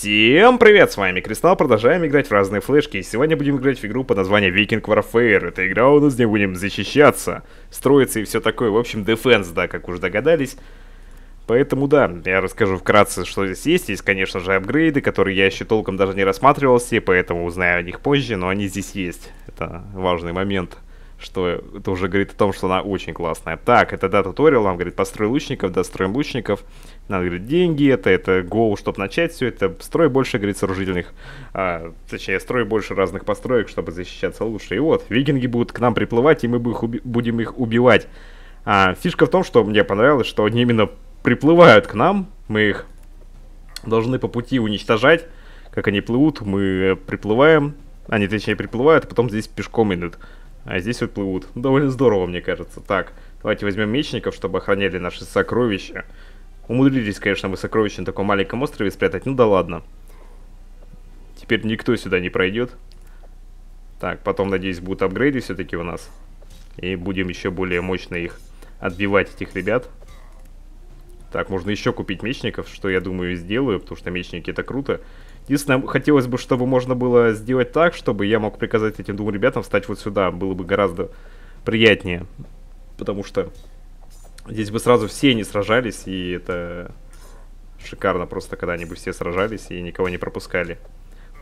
Всем привет, с вами Кристалл, продолжаем играть в разные флешки, и сегодня будем играть в игру под названием Viking Warfare. Это игра у нас, где будем защищаться, строиться и все такое, в общем, Defense, да, как уже догадались. Поэтому да, я расскажу вкратце, что здесь есть. Есть, конечно же, апгрейды, которые я еще толком даже не рассматривал все, поэтому узнаю о них позже, но они здесь есть. Это важный момент что это уже говорит о том, что она очень классная. Так, это да, туториал, нам говорит, построй лучников, да, строим лучников. Надо, говорит, деньги, это, это go, чтобы начать все это. Строй больше, говорит, сооружительных, а, точнее, строй больше разных построек, чтобы защищаться лучше. И вот, викинги будут к нам приплывать, и мы будем их убивать. А, фишка в том, что мне понравилось, что они именно приплывают к нам, мы их должны по пути уничтожать. Как они плывут, мы приплываем, они, точнее, приплывают, а потом здесь пешком идут. А здесь вот плывут. Довольно здорово, мне кажется. Так, давайте возьмем мечников, чтобы охраняли наши сокровища. Умудрились, конечно, мы сокровища на таком маленьком острове спрятать. Ну да ладно. Теперь никто сюда не пройдет. Так, потом, надеюсь, будут апгрейды все-таки у нас. И будем еще более мощно их отбивать, этих ребят. Так, можно еще купить мечников, что я думаю сделаю, потому что мечники это круто. Единственное, хотелось бы, чтобы можно было сделать так, чтобы я мог приказать этим двум ребятам встать вот сюда. Было бы гораздо приятнее. Потому что здесь бы сразу все не сражались, и это шикарно просто, когда они бы все сражались и никого не пропускали.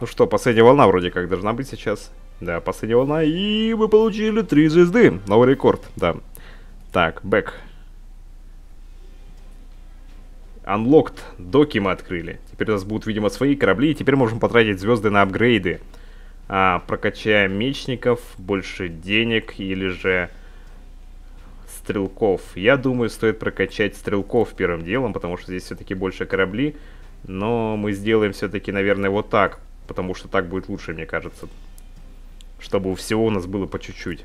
Ну что, последняя волна вроде как должна быть сейчас. Да, последняя волна, и мы получили три звезды. Новый рекорд, да. Так, бэк. Unlocked. Доки мы открыли. Теперь у нас будут, видимо, свои корабли. И теперь можем потратить звезды на апгрейды. А, прокачаем мечников, больше денег или же стрелков. Я думаю, стоит прокачать стрелков первым делом, потому что здесь все-таки больше корабли. Но мы сделаем все-таки, наверное, вот так. Потому что так будет лучше, мне кажется. Чтобы у всего у нас было по чуть-чуть.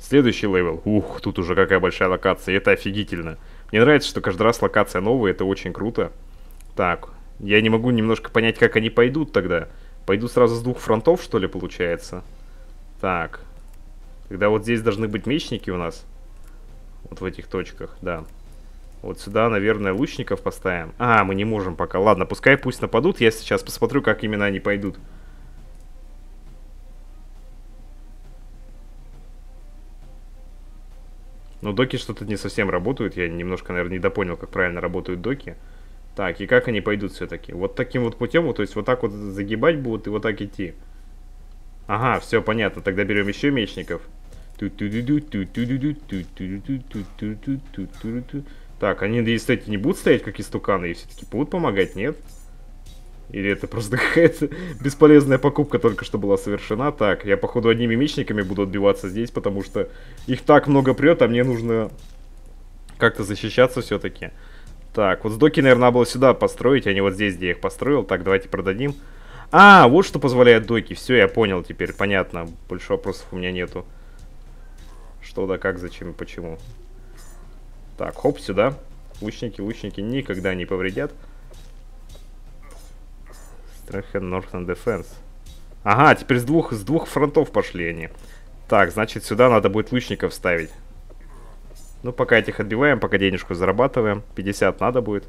Следующий level. Ух, тут уже какая большая локация. Это офигительно. Мне нравится, что каждый раз локация новая, это очень круто. Так, я не могу немножко понять, как они пойдут тогда. Пойду сразу с двух фронтов, что ли, получается? Так. Тогда вот здесь должны быть мечники у нас. Вот в этих точках, да. Вот сюда, наверное, лучников поставим. А, мы не можем пока. Ладно, пускай пусть нападут. Я сейчас посмотрю, как именно они пойдут. Но доки что-то не совсем работают. Я немножко, наверное, недопонял, как правильно работают доки. Так, и как они пойдут все-таки? Вот таким вот путем, вот, то есть вот так вот загибать будут и вот так идти. Ага, все понятно. Тогда берем еще мечников. Так, они, кстати, не будут стоять как истуканы и все-таки будут помогать, нет? Нет. Или это просто какая-то бесполезная покупка только что была совершена. Так, я походу одними мечниками буду отбиваться здесь, потому что их так много прет, а мне нужно как-то защищаться все-таки. Так, вот сдоки, наверное, было сюда построить, а не вот здесь, где я их построил. Так, давайте продадим. А, вот что позволяет доки. Все, я понял теперь, понятно. Больше вопросов у меня нету. Что да как, зачем и почему. Так, хоп, сюда. Лучники, лучники никогда не повредят. Strengthen Northern Defense. Ага, теперь с двух, с двух фронтов пошли они. Так, значит, сюда надо будет лучников ставить. Ну, пока этих отбиваем, пока денежку зарабатываем. 50 надо будет.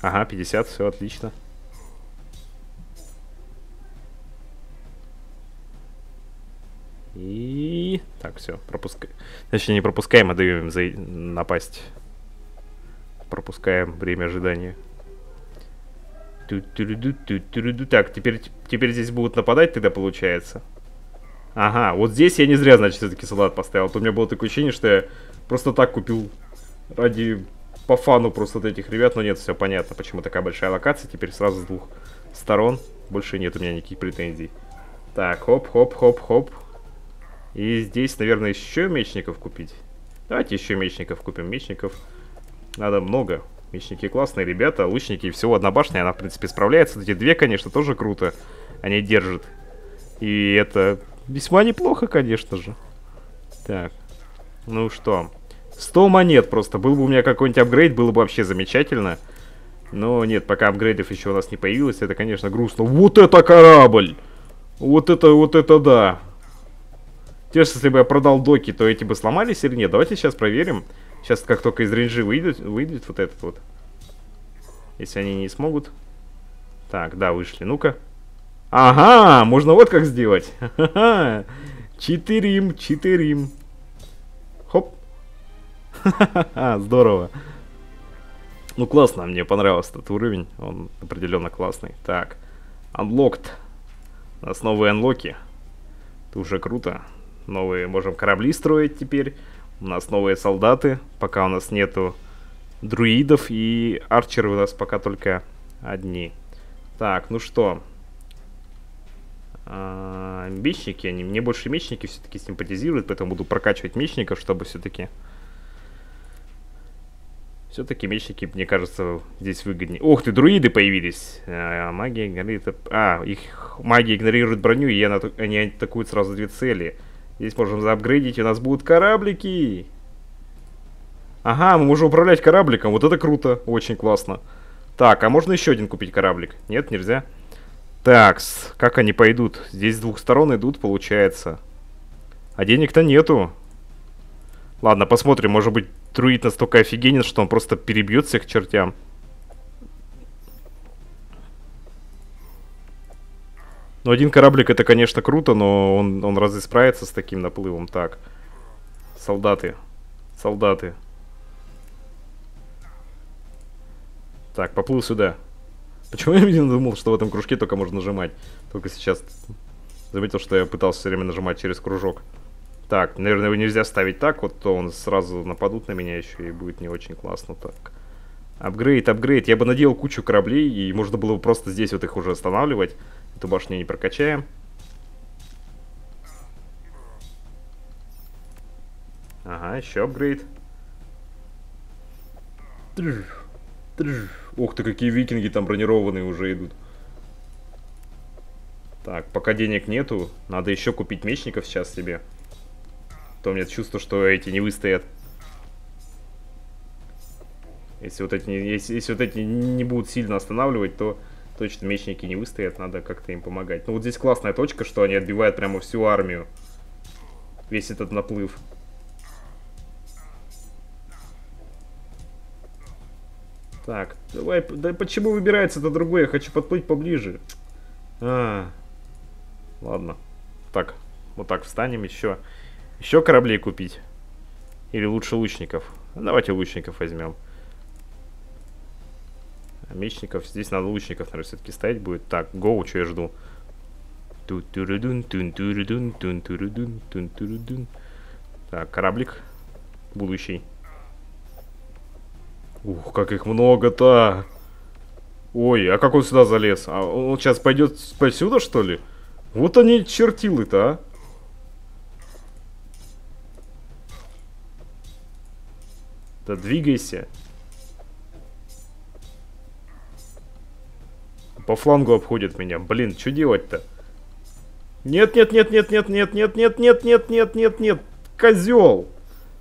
Ага, 50, все отлично. И... Так, все, пропускаем. Точнее, не пропускаем, а даем им за... напасть. Пропускаем время ожидания. Так, теперь, теперь здесь будут нападать тогда, получается. Ага, вот здесь я не зря, значит, все-таки салат поставил. То у меня было такое ощущение, что я просто так купил ради по фану просто вот этих ребят. Но нет, все понятно, почему такая большая локация. Теперь сразу с двух сторон. Больше нет у меня никаких претензий. Так, хоп-хоп-хоп-хоп. И здесь, наверное, еще мечников купить. Давайте еще мечников купим. Мечников надо много. Мечники классные ребята, лучники всего одна башня, она, в принципе, справляется. Эти две, конечно, тоже круто. Они держат. И это весьма неплохо, конечно же. Так, ну что. 100 монет просто. Был бы у меня какой-нибудь апгрейд, было бы вообще замечательно. Но нет, пока апгрейдов еще у нас не появилось, это, конечно, грустно. Вот это корабль! Вот это, вот это да! Интересно, если бы я продал доки, то эти бы сломались или нет? Давайте сейчас проверим. Сейчас как только из рейнджи выйдет, выйдет вот этот вот. Если они не смогут. Так, да, вышли. Ну-ка. Ага, можно вот как сделать. Читерим, читерим. Хоп. Здорово. Ну, классно, мне понравился этот уровень. Он определенно классный. Так, Unlocked. У нас новые анлоки. Это уже круто. Новые можем корабли строить теперь. У нас новые солдаты. Пока у нас нету друидов. И арчеры у нас пока только одни. Так, ну что. А, мечники, они мне больше мечники все-таки симпатизируют, поэтому буду прокачивать мечников, чтобы все-таки все-таки мечники, мне кажется, здесь выгоднее. Ух ты, друиды появились. А, магия игнорирует... А, их магия игнорирует броню, и она, они атакуют сразу две цели. Здесь можем заапгрейдить, у нас будут кораблики. Ага, мы можем управлять корабликом. Вот это круто, очень классно. Так, а можно еще один купить кораблик? Нет, нельзя. Так, как они пойдут? Здесь с двух сторон идут, получается. А денег-то нету. Ладно, посмотрим, может быть, друид настолько офигенен, что он просто перебьет всех чертям. Ну, один кораблик это, конечно, круто, но он, он разве справится с таким наплывом? Так, солдаты, солдаты. Так, поплыл сюда. Почему я не думал, что в этом кружке только можно нажимать? Только сейчас заметил, что я пытался все время нажимать через кружок. Так, наверное, его нельзя ставить так, вот то он сразу нападут на меня еще и будет не очень классно так. Апгрейд, апгрейд. Я бы наделал кучу кораблей, и можно было бы просто здесь вот их уже останавливать. Эту башню не прокачаем. Ага, еще апгрейд. Ух ты, какие викинги там бронированные уже идут. Так, пока денег нету, надо еще купить мечников сейчас себе то у меня чувство, что эти не выстоят. Если вот эти, если, если вот эти не будут сильно останавливать, то точно мечники не выстоят, надо как-то им помогать. Ну вот здесь классная точка, что они отбивают прямо всю армию. Весь этот наплыв. Так, давай, да почему выбирается-то другое? Я хочу подплыть поближе. А, ладно. Так, вот так встанем еще. Еще кораблей купить? Или лучше лучников? Давайте лучников возьмем. Мечников, здесь надо лучников, наверное, все-таки ставить будет. Так, гоу, что я жду? Так, кораблик будущий. Ух, как их много-то! Ой, а как он сюда залез? А он сейчас пойдет сюда, что ли? Вот они чертилы-то, а! Да двигайся. По флангу обходит меня. Блин, что делать-то? Нет, нет, нет, нет, нет, нет, нет, нет, нет, нет, нет, нет, нет. Козел!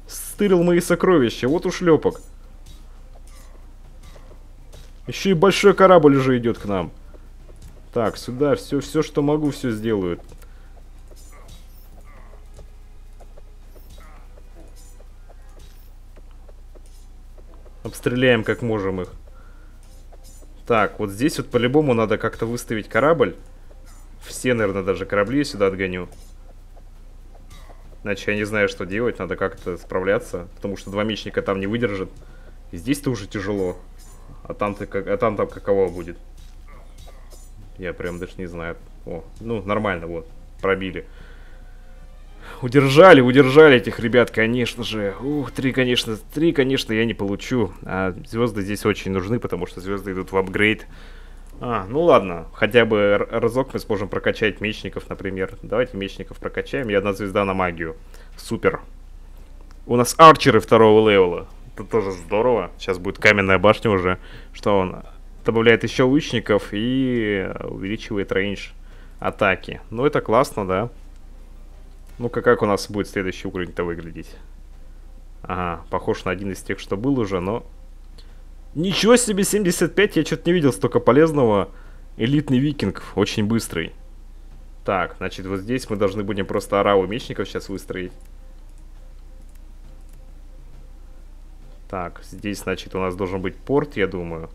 Стырил мои сокровища. Вот ушлепок. Еще и большой корабль уже идет к нам. Так, сюда все, все, что могу, все сделают. Обстреляем как можем их. Так, вот здесь вот по-любому надо как-то выставить корабль. Все, наверное, даже корабли сюда отгоню. Иначе я не знаю, что делать, надо как-то справляться. Потому что два мечника там не выдержат. Здесь-то уже тяжело. А там-то как, а там там каково будет? Я прям даже не знаю. О, ну, нормально, вот, пробили. Удержали, удержали этих ребят, конечно же. Ух, три, конечно, три, конечно, я не получу. А звезды здесь очень нужны, потому что звезды идут в апгрейд. А, ну ладно, хотя бы разок мы сможем прокачать мечников, например. Давайте мечников прокачаем, и одна звезда на магию. Супер. У нас archer ы второго level а. Это тоже здорово. Сейчас будет каменная башня уже. Что он? Добавляет еще лучников и увеличивает range атаки. Ну, это классно, да. Ну-ка, как у нас будет следующий уровень-то выглядеть? Ага, похож на один из тех, что был уже, но... Ничего себе, 75, я что-то не видел столько полезного. Элитный викинг, очень быстрый. Так, значит, вот здесь мы должны будем просто ораву мечников сейчас выстроить. Так, здесь, значит, у нас должен быть порт, я думаю.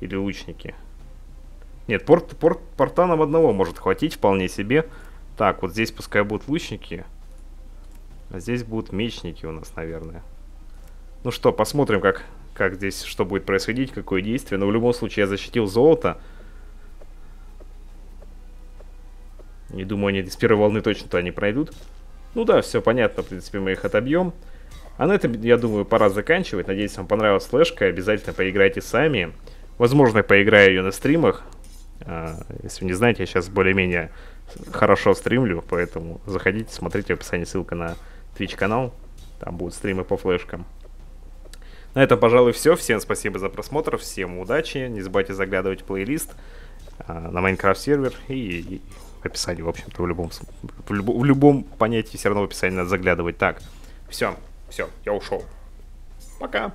Или лучники. Нет, порт, порт, порта нам одного может хватить вполне себе. Так, вот здесь пускай будут лучники. А здесь будут мечники у нас, наверное. Ну что, посмотрим, как, как здесь, что будет происходить, какое действие. Но в любом случае я защитил золото. Не думаю, они с первой волны точно-то они пройдут. Ну да, все понятно, в принципе, мы их отобьем. А на этом, я думаю, пора заканчивать. Надеюсь, вам понравилась флешка. Обязательно поиграйте сами. Возможно, поиграю ее на стримах. А, если вы не знаете, я сейчас более-менее хорошо стримлю, поэтому заходите, смотрите в описании ссылка на Twitch канал. Там будут стримы по флешкам. На этом, пожалуй, все. Всем спасибо за просмотр, всем удачи. Не забывайте заглядывать в плейлист а, на Minecraft сервер и, в описании, в общем-то, в любом, в, люб, в любом понятии все равно в описании надо заглядывать. Так, все, все, я ушел. Пока.